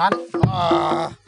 San. Ah. Ờ.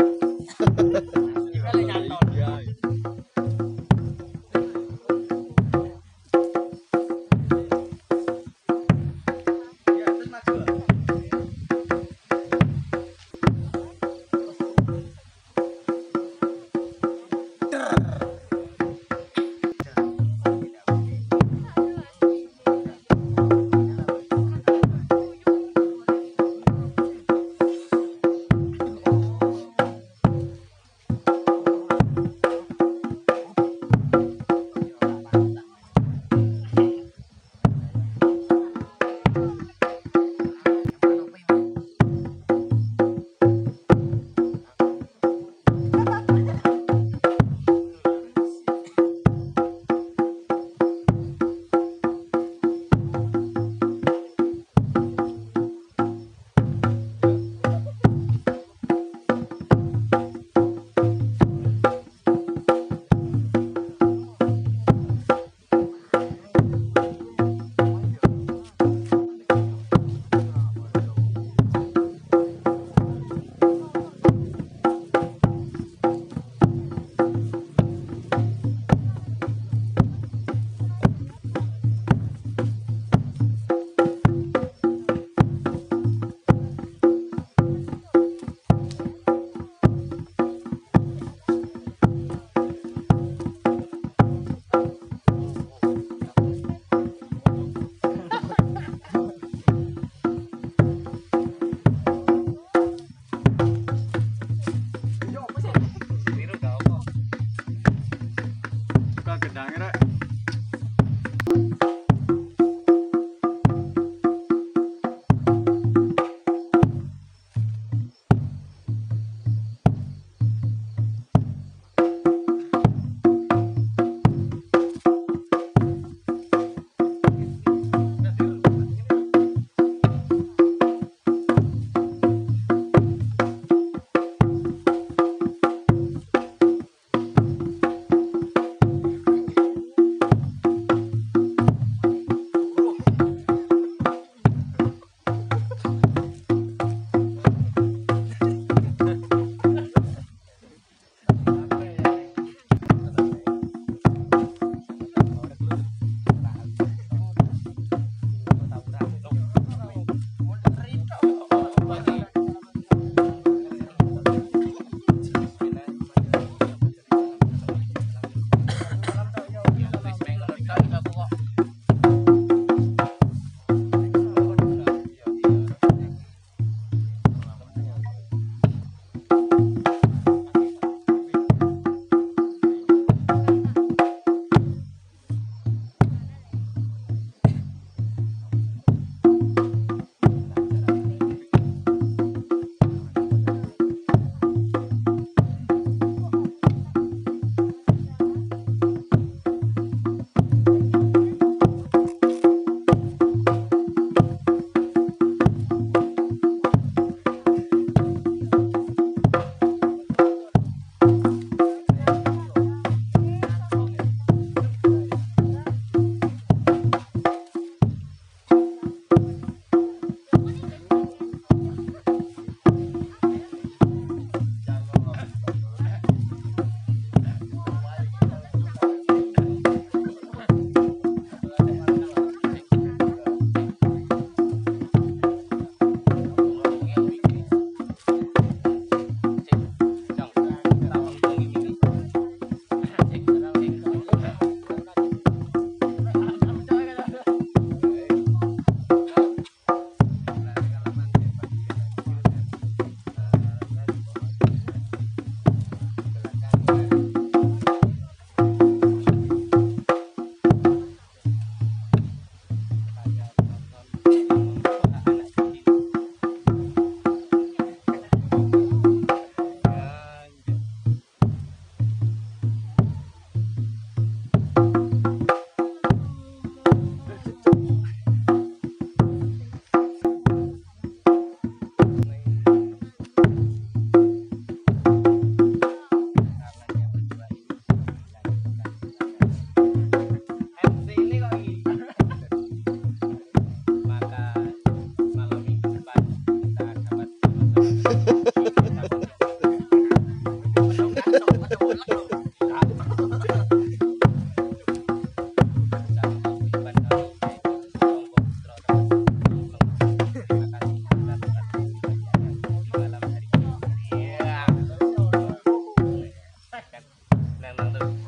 Đang.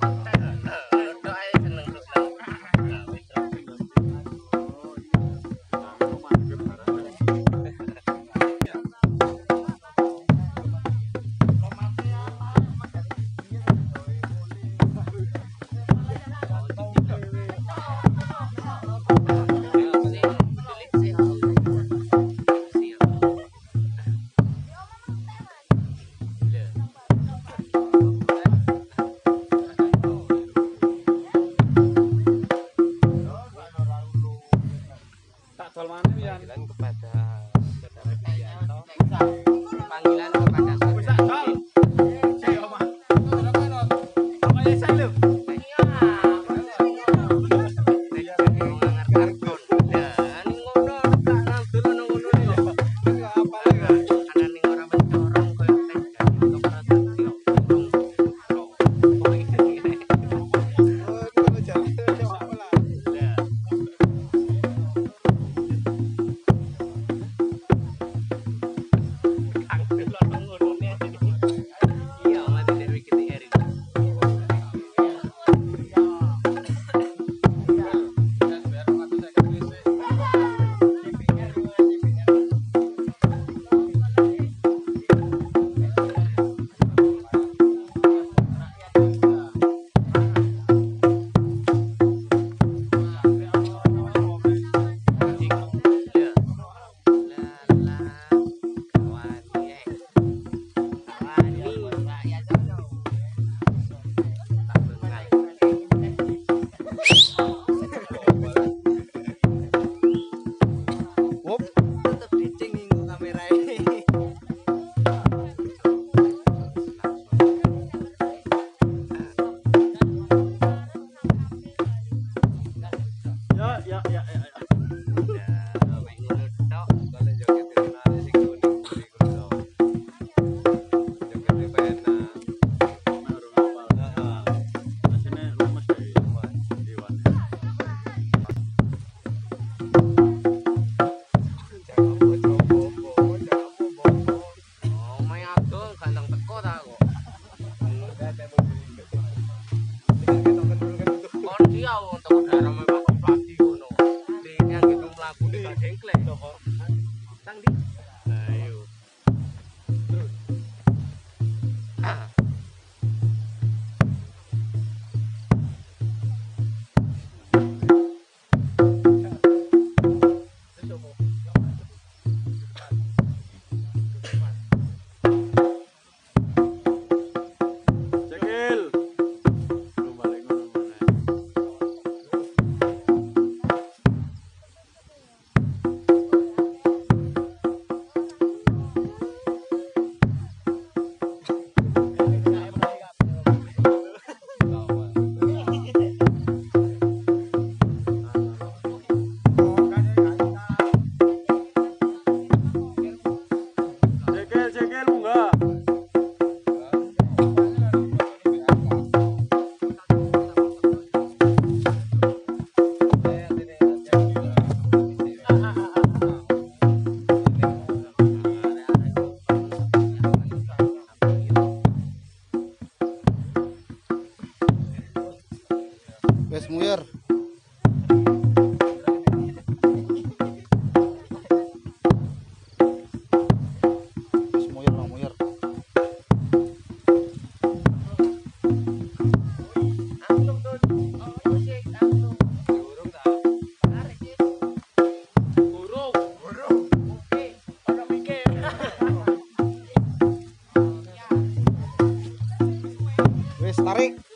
menarik